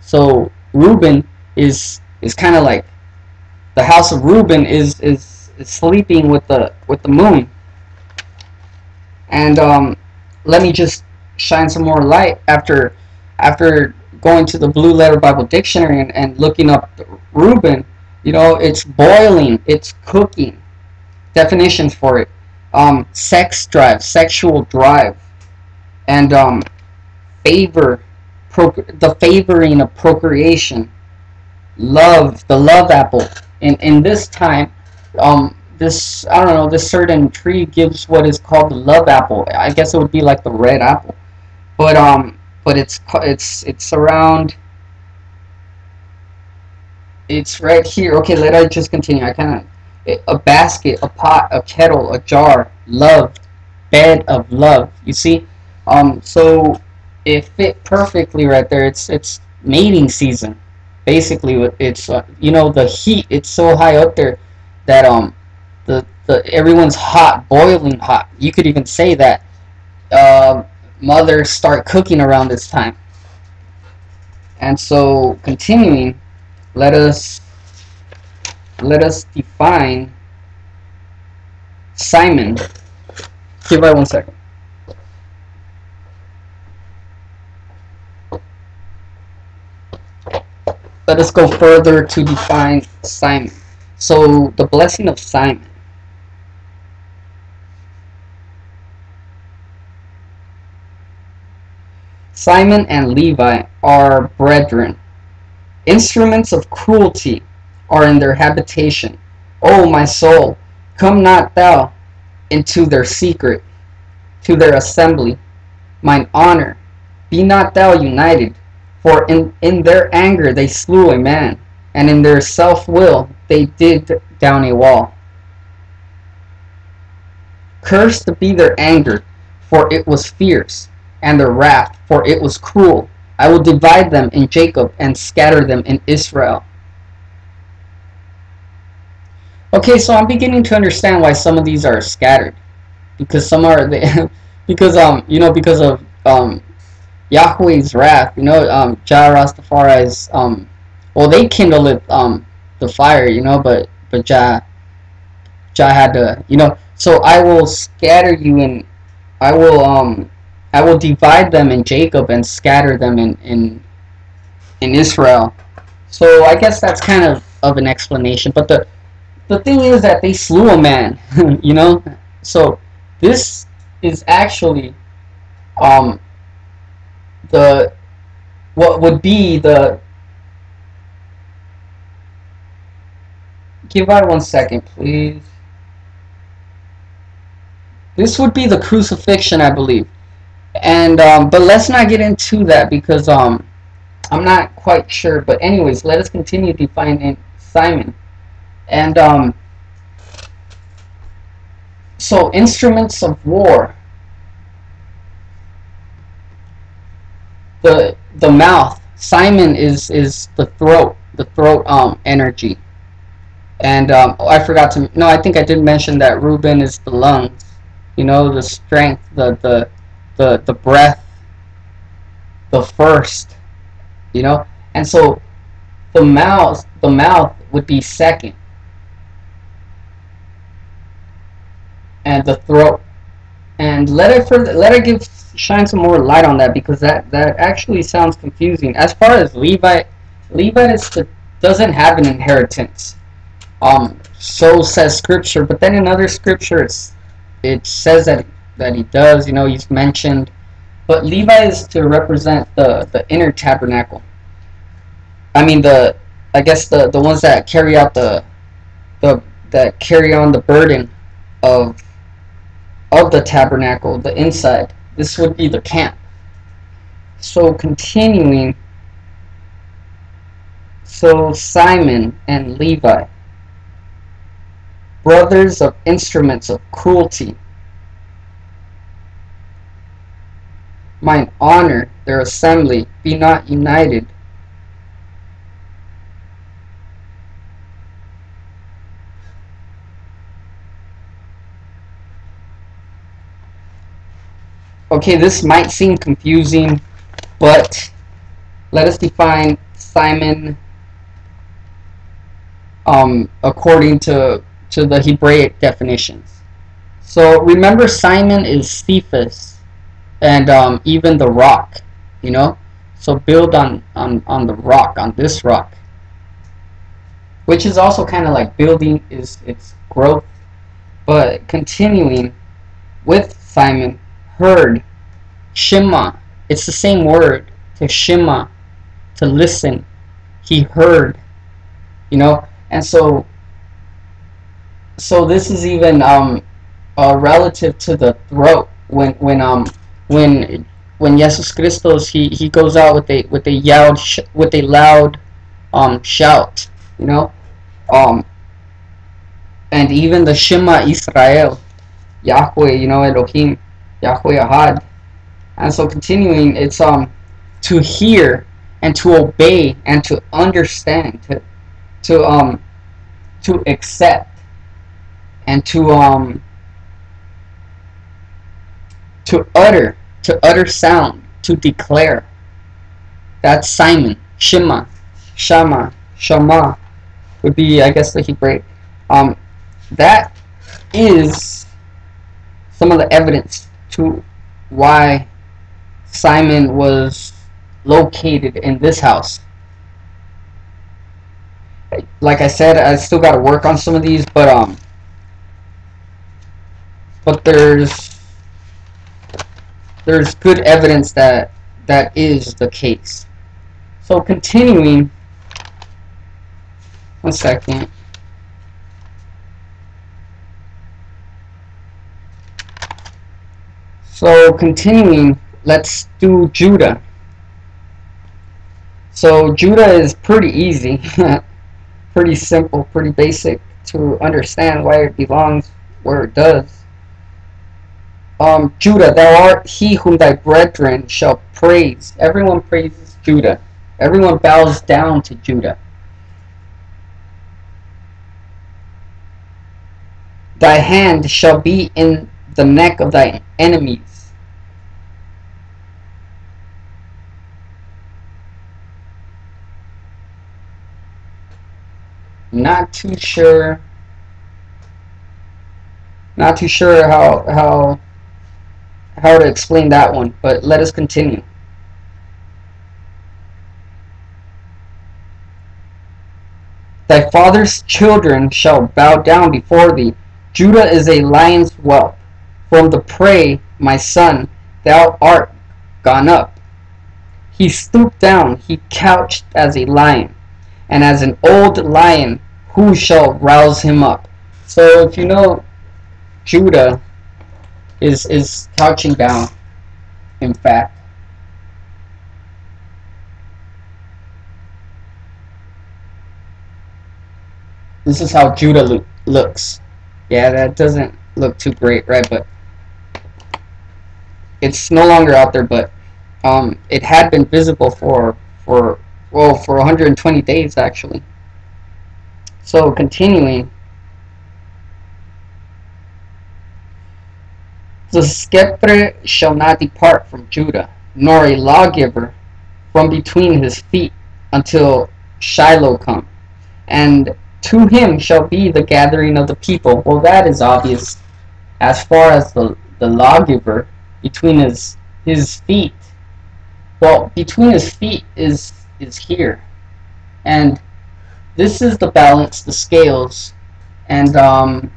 So Reuben is is kind of like the house of Reuben is, is is sleeping with the with the moon. And um, let me just shine some more light after after going to the Blue Letter Bible Dictionary and, and looking up Reuben. You know, it's boiling, it's cooking. Definitions for it um, sex drive, sexual drive, and um, favor, the favoring of procreation, love, the love apple. In in this time, um, this I don't know, this certain tree gives what is called the love apple. I guess it would be like the red apple, but um, but it's it's it's around. It's right here. Okay, let I just continue. I kind of a basket, a pot, a kettle, a jar, love, bed of love. You see, um, so it fit perfectly right there. It's it's mating season, basically. It's uh, you know the heat. It's so high up there that um the the everyone's hot, boiling hot. You could even say that uh, mothers start cooking around this time. And so continuing, let us let us define Simon. Give me one second. Let us go further to define Simon. So the blessing of Simon. Simon and Levi are brethren, instruments of cruelty are in their habitation. O my soul, come not thou into their secret, to their assembly. Mine honor be not thou united, for in, in their anger they slew a man, and in their self will they did down a wall. Cursed be their anger, for it was fierce, and their wrath, for it was cruel. I will divide them in Jacob and scatter them in Israel. Okay, so I'm beginning to understand why some of these are scattered, because some are they, because um you know because of um Yahweh's wrath, you know um Jah Rastafari's um well they kindled it um the fire, you know, but but Jah Jah had to you know so I will scatter you in I will um I will divide them in Jacob and scatter them in in in Israel. So I guess that's kind of of an explanation, but the the thing is that they slew a man, you know. So this is actually um the what would be the give out one second please this would be the crucifixion i believe and um, but let's not get into that because um i'm not quite sure but anyways let us continue defining simon and um, so instruments of war. The the mouth. Simon is is the throat. The throat um energy. And um, oh, I forgot to. No, I think I did mention that Reuben is the lungs. You know, the strength, the the the the breath, the first. You know, and so the mouth the mouth would be second and the throat. And let it further, let it give shine some more light on that because that that actually sounds confusing. As far as Levite, Levite is the, doesn't have an inheritance. Um, so says Scripture, but then in other scriptures, it says that that he does. You know, he's mentioned, but Levi is to represent the the inner tabernacle. I mean the, I guess the the ones that carry out the, the that carry on the burden of of the tabernacle, the inside. This would be the camp. So continuing, so Simon and Levi, brothers of instruments of cruelty, mine honor their assembly, be not united Okay, this might seem confusing, but let us define Simon um, according to, to the Hebraic definitions. So remember Simon is Cephas and um, even the rock, you know? So build on, on, on the rock, on this rock. Which is also kind of like building is its growth. But continuing with Simon, heard. Shema. It's the same word to Shema, to listen. He heard, you know, and so, so this is even um, uh, relative to the throat when when um when when Jesus Christos he he goes out with a with a loud with a loud um shout, you know, um, and even the Shema Israel, Yahweh, you know, Elohim, Yahweh Ahad, and so continuing, it's um to hear and to obey and to understand, to to um to accept and to um to utter, to utter sound, to declare. That's Simon, Shema, Shama, Shama would be I guess the Hebrew. Um that is some of the evidence to why Simon was located in this house. Like I said, I still got to work on some of these, but um, but there's there's good evidence that that is the case. So continuing, one second. So continuing let's do Judah. So Judah is pretty easy, pretty simple, pretty basic to understand why it belongs where it does. Um, Judah, thou art he whom thy brethren shall praise. Everyone praises Judah. Everyone bows down to Judah. Thy hand shall be in the neck of thy enemies. Not too sure. Not too sure how how how to explain that one, but let us continue. Thy father's children shall bow down before thee. Judah is a lion's whelp. From the prey, my son, thou art gone up. He stooped down, he couched as a lion, and as an old lion, who shall rouse him up? So if you know Judah is is couching down, in fact. This is how Judah lo looks. Yeah, that doesn't look too great, right? But it's no longer out there, but um, it had been visible for for well for 120 days actually. So continuing, the scepter shall not depart from Judah, nor a lawgiver from between his feet until Shiloh come, and to him shall be the gathering of the people. Well, that is obvious. As far as the the lawgiver between his his feet. Well, between his feet is is here, and this is the balance, the scales, and um,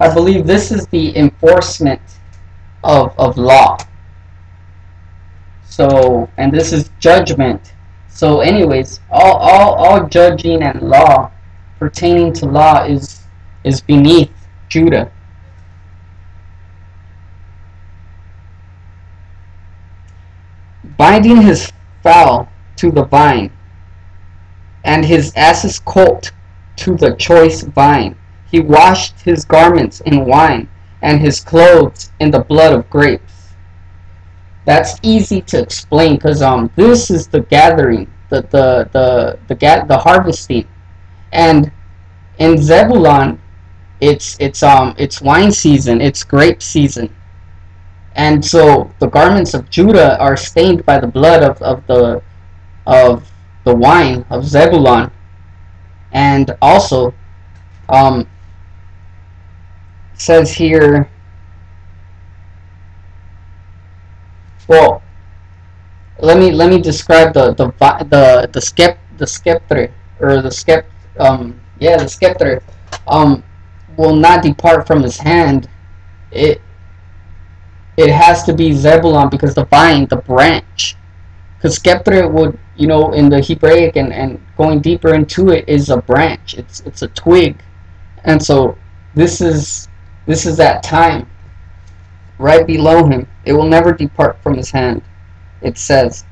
I believe this is the enforcement of of law. So, and this is judgment. So, anyways, all all all judging and law pertaining to law is is beneath Judah. Binding his foal to the vine, and his ass's colt to the choice vine. He washed his garments in wine, and his clothes in the blood of grapes. That's easy to explain because um this is the gathering, the the the the, the, the harvesting, and in Zebulon it's it's um it's wine season, it's grape season. And so the garments of Judah are stained by the blood of, of the of the wine of Zebulon. And also um says here well let me let me describe the the the the skep the scepter or the skep um yeah the scepter um will not depart from his hand. It it has to be Zebulon because the vine, the branch. Because Sceptre would, you know, in the Hebraic and, and going deeper into it is a branch. It's it's a twig. And so this is this is that time. Right below him. It will never depart from his hand. It says.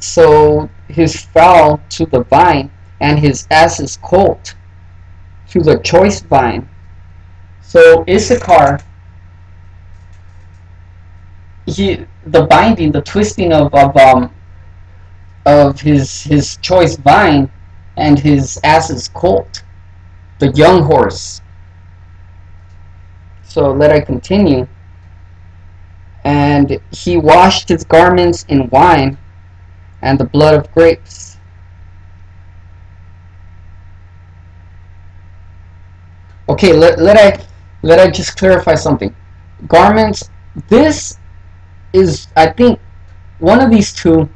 So his foal to the vine and his ass's colt to the choice vine. So Issachar, he the binding, the twisting of of um of his his choice vine and his ass's colt, the young horse. So let I continue. And he washed his garments in wine and the blood of grapes Okay, let, let I let I just clarify something. Garments, this is I think one of these two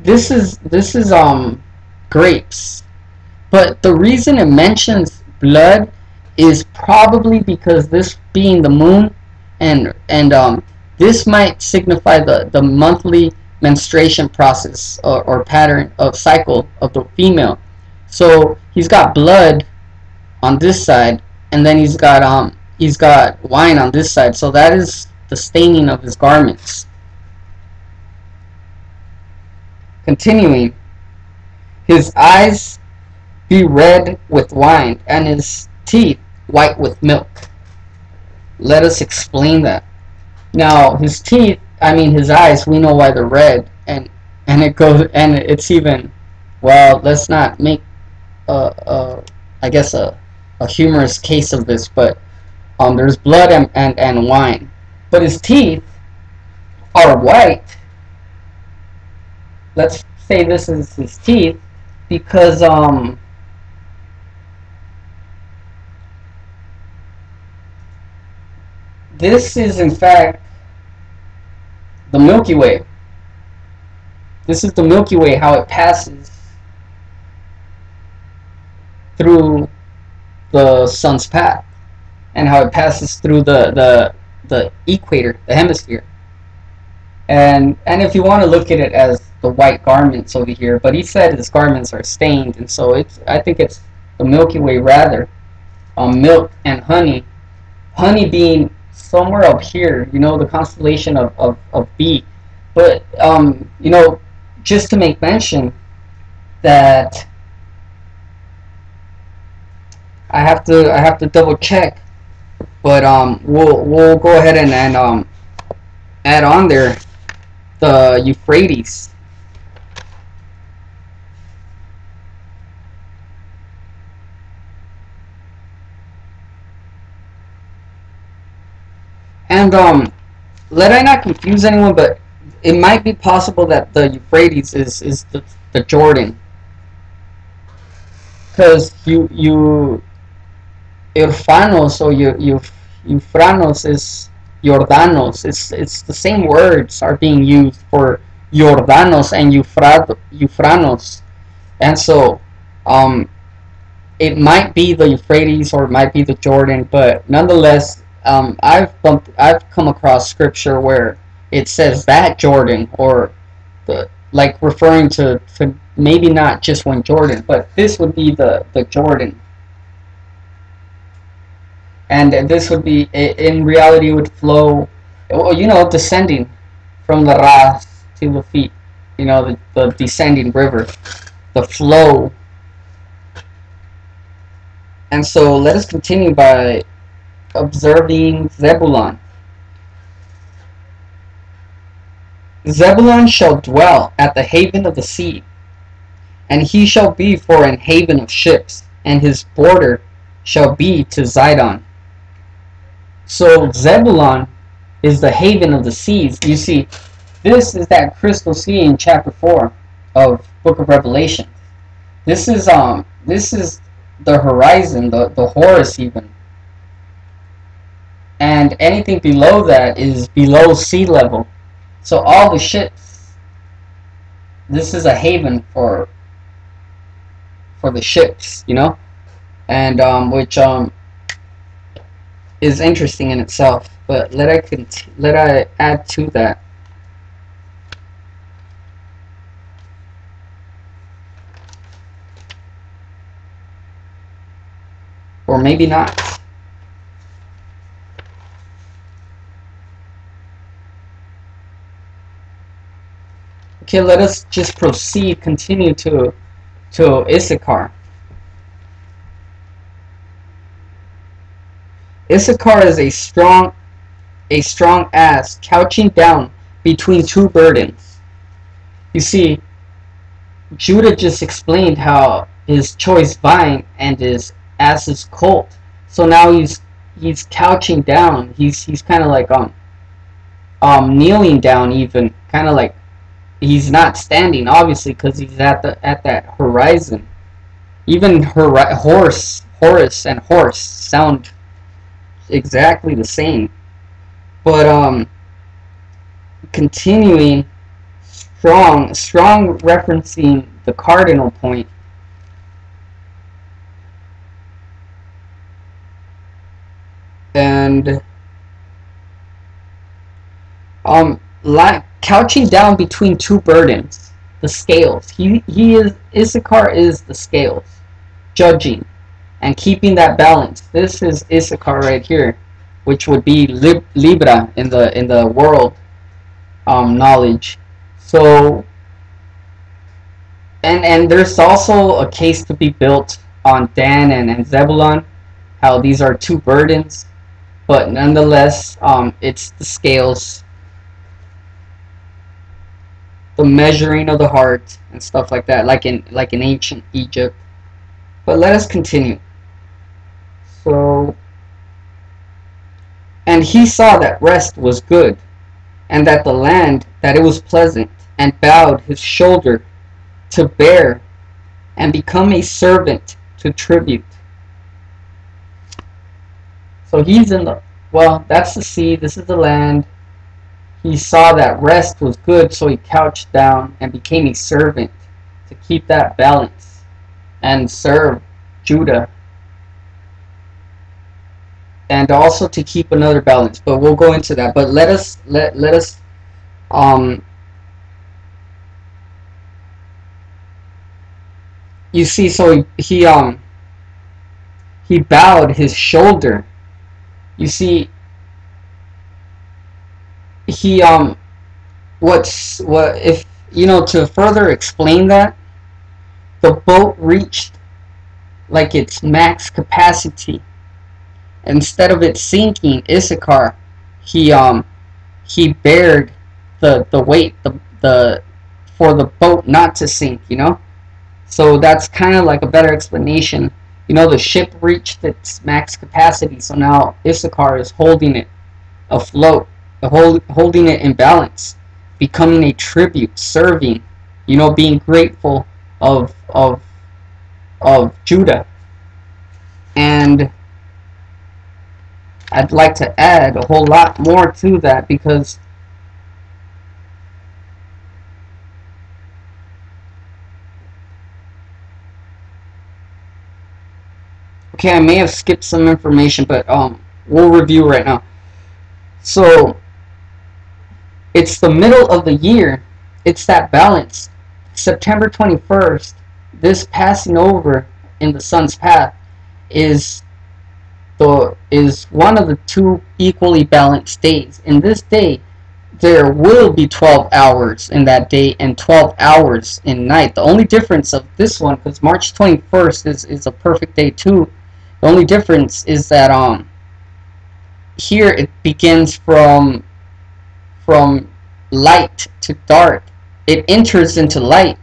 this is this is um grapes. But the reason it mentions blood is probably because this being the moon and and um this might signify the the monthly menstruation process or, or pattern of cycle of the female. So he's got blood on this side, and then he's got um he's got wine on this side. So that is the staining of his garments. Continuing, his eyes be red with wine, and his teeth white with milk. Let us explain that. Now, his teeth, I mean his eyes, we know why they're red, and and it goes, and it's even, well, let's not make, a, a I guess a, a humorous case of this, but um, there's blood and, and, and wine, but his teeth are white. Let's say this is his teeth, because um this is in fact the Milky Way. This is the Milky Way, how it passes through the sun's path and how it passes through the, the, the equator, the hemisphere. And, and if you want to look at it as the white garments over here, but he said his garments are stained, and so it's, I think it's the Milky Way rather. Um, milk and honey. Honey being somewhere up here, you know, the constellation of, of, of bee. But, um, you know, just to make mention that I have to I have to double check, but um, we'll we'll go ahead and, and um, add on there the Euphrates. And um, let I not confuse anyone, but it might be possible that the Euphrates is is the, the Jordan, because you you Irfanos or you you Eufranos is Jordanos. It's it's the same words are being used for Jordanos and euphranos and so um, it might be the Euphrates or it might be the Jordan, but nonetheless um, I've bumped, I've come across scripture where it says that Jordan or the like referring to, to maybe not just one Jordan, but this would be the the Jordan, and this would be in reality would flow, you know, descending from the ras to the feet, you know, the, the descending river, the flow. And so let us continue by observing Zebulon. Zebulon shall dwell at the haven of the sea, and he shall be for an haven of ships, and his border shall be to Zidon. So Zebulon is the haven of the seas. You see, this is that crystal sea in chapter 4 of Book of Revelation. This is um this is the horizon, the, the Horus even and anything below that is below sea level. So all the ships, this is a haven for for the ships, you know, and um, which um, is interesting in itself. But let I let I add to that. Or maybe not. Okay, let us just proceed, continue to, to Issachar. Issachar is a strong, a strong ass couching down between two burdens. You see, Judah just explained how his choice vine and his ass is colt. So now he's he's couching down. He's he's kind of like um um kneeling down even, kind of like he's not standing obviously because he's at the at that horizon. Even her horse, Horus, and horse sound exactly the same. But um, continuing strong, strong referencing the cardinal. And um, like couching down between two burdens, the scales. He he is Issachar is the scales, judging, and keeping that balance. This is Issachar right here, which would be Lib Libra in the in the world um, knowledge. So, and and there's also a case to be built on Dan and, and Zebulon, how these are two burdens, but nonetheless, um, it's the scales, the measuring of the heart and stuff like that, like in like in ancient Egypt. But let us continue. So, and he saw that rest was good, and that the land that it was pleasant, and bowed his shoulder to bear, and become a servant to tribute. So he's in the well, that's the sea, this is the land. He saw that rest was good, so he couched down and became a servant to keep that balance and serve Judah. And also to keep another balance but we'll go into that. But let us let let us um you see so he, he um he bowed his shoulder. You see he um what's what if you know to further explain that the boat reached like its max capacity. Instead of it sinking Issachar he um he bared the the weight the the for the boat not to sink you know? So that's kind of like a better explanation. You know the ship reached its max capacity so now Issachar is holding it afloat hold, holding it in balance becoming a tribute serving you know being grateful of of of Judah. And I'd like to add a whole lot more to that because okay I may have skipped some information but um we'll review right now. So it's the middle of the year it's that balance September 21st this passing over in the sun's path is the is one of the two equally balanced days. In this day, there will be 12 hours in that day and 12 hours in night. The only difference of this one, because March 21st is, is a perfect day too, the only difference is that um here it begins from from light to dark. It enters into light.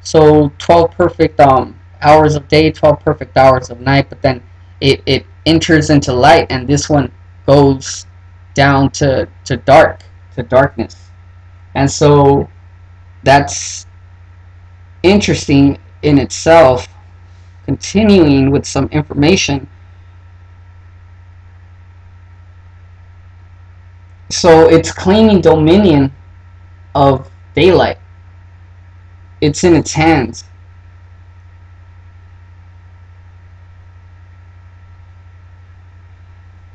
So 12 perfect um hours of day, 12 perfect hours of night, but then it, it enters into light and this one goes down to, to dark, to darkness. And so that's interesting in itself. Continuing with some information. So it's claiming dominion of daylight. It's in its hands.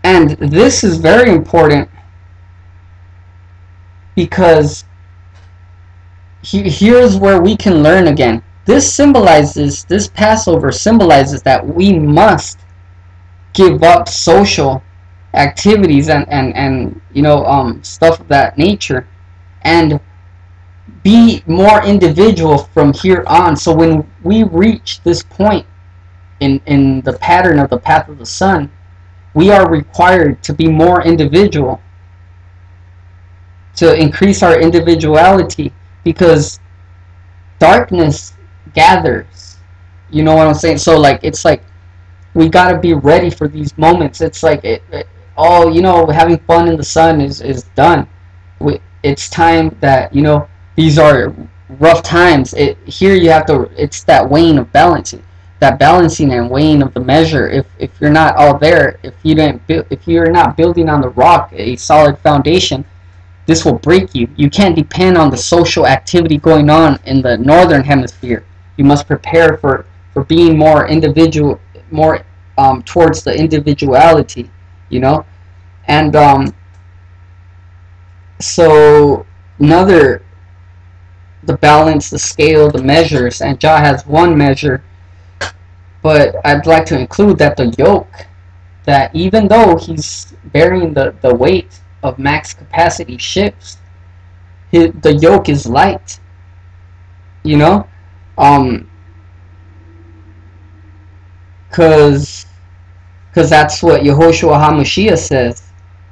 And this is very important because he, here's where we can learn again. This symbolizes, this Passover symbolizes that we must give up social activities and, and, and you know, um, stuff of that nature. And be more individual from here on. So when we reach this point in, in the pattern of the path of the sun, we are required to be more individual to increase our individuality because darkness gathers. You know what i'm saying? So like it's like we got to be ready for these moments. It's like it, it, all you know having fun in the sun is is done. It's time that you know these are rough times. It here you have to it's that weighing of balancing that balancing and weighing of the measure. If, if you're not all there if you didn't if you're not building on the rock a solid foundation this will break you. You can't depend on the social activity going on in the northern hemisphere. You must prepare for for being more individual more um, towards the individuality you know and um, so another the balance the scale the measures and Jah has one measure but I'd like to include that the yoke, that even though he's bearing the, the weight of max capacity ships, his, the yoke is light. You know? Um, cause, cause that's what Yehoshua HaMashiach says.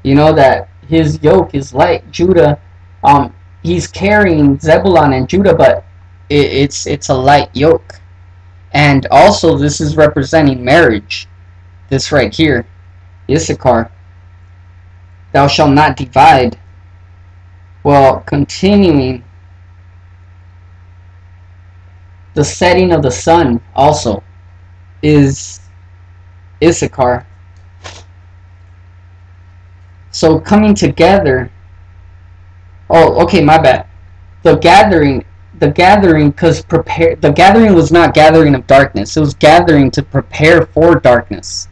You know, that his yoke is light. Judah, um, he's carrying Zebulon and Judah, but it, it's, it's a light yoke. And also, this is representing marriage. This right here, Issachar. Thou shalt not divide. Well, continuing, the setting of the sun also is Issachar. So coming together. Oh, okay, my bad. The gathering the gathering because prepare the gathering was not gathering of darkness it was gathering to prepare for darkness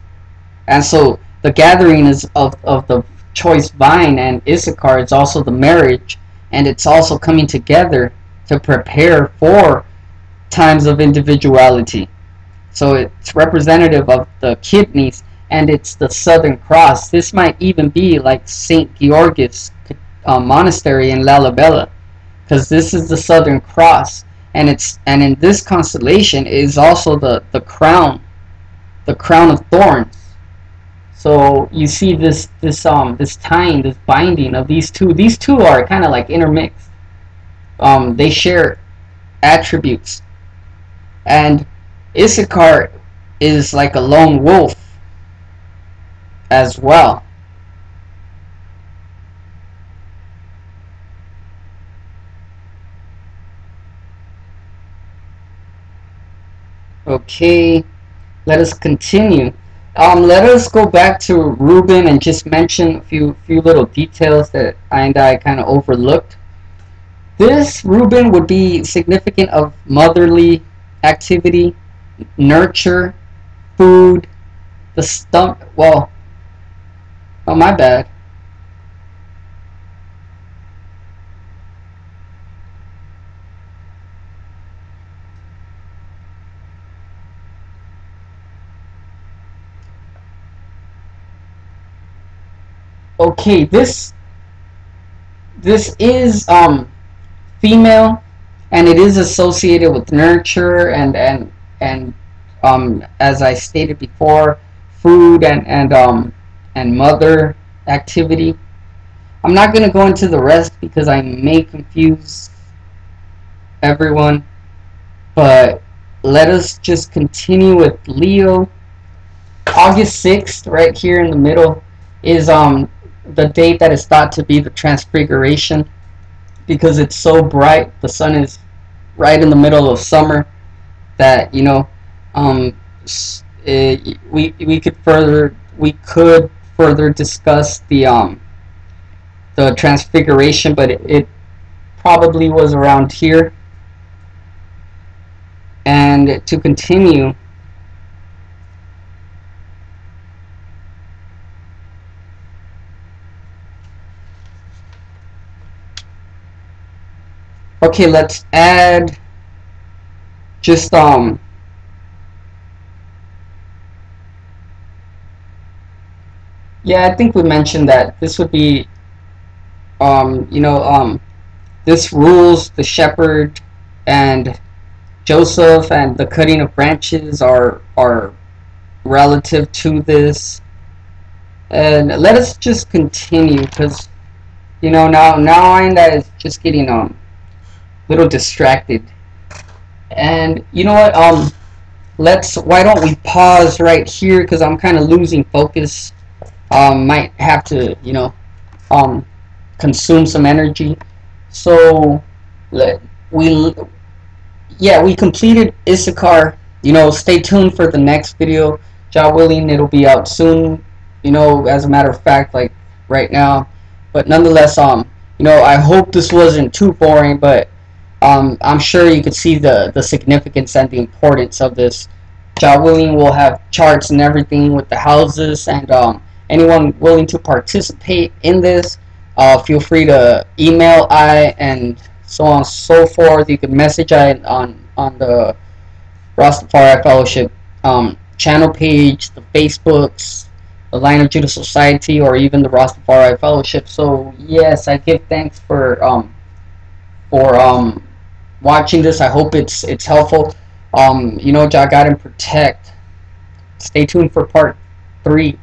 and so the gathering is of, of the choice vine and issachar is also the marriage and it's also coming together to prepare for times of individuality so it's representative of the kidneys and it's the southern cross this might even be like saint george's uh, monastery in lalibela because this is the Southern Cross, and it's and in this constellation is also the the crown, the crown of thorns. So you see this this um this tying, this binding of these two. These two are kind of like intermixed. Um, they share attributes, and Issachar is like a lone wolf as well. Okay, let us continue. Um, let us go back to Reuben and just mention a few few little details that I and I kind of overlooked. This Reuben would be significant of motherly activity, nurture, food, the stump. Well, oh my bad. okay this this is um female and it is associated with nurture and and and um as I stated before food and and um and mother activity. I'm not gonna go into the rest because I may confuse everyone but let us just continue with Leo. August 6th right here in the middle is um the date that is thought to be the transfiguration because it's so bright. The sun is right in the middle of summer that you know um, it, eh, we we could further we could further discuss the um the transfiguration but it, it probably was around here. And to continue Okay, let's add just um yeah I think we mentioned that this would be um you know um this rules the shepherd and Joseph and the cutting of branches are are relative to this and let us just continue because you know now now I'm that is just getting um little distracted. And you know what? Um, let's. Why don't we pause right here? Because I'm kind of losing focus. Um, might have to, you know, um, consume some energy. So, let we. Yeah, we completed Issachar. You know, stay tuned for the next video. Jah willing, it'll be out soon. You know, as a matter of fact, like right now. But nonetheless, um, you know, I hope this wasn't too boring, but um, I'm sure you could see the, the significance and the importance of this. Willing will have charts and everything with the houses and um, anyone willing to participate in this, uh, feel free to email I and so on and so forth. You can message I on, on the Rastafari Fellowship um, channel page, the Facebooks, the Lion of Judah Society, or even the Rastafari Fellowship. So yes, I give thanks for um, for um, watching this. I hope it's it's helpful. Um, you know, God and protect. Stay tuned for part three.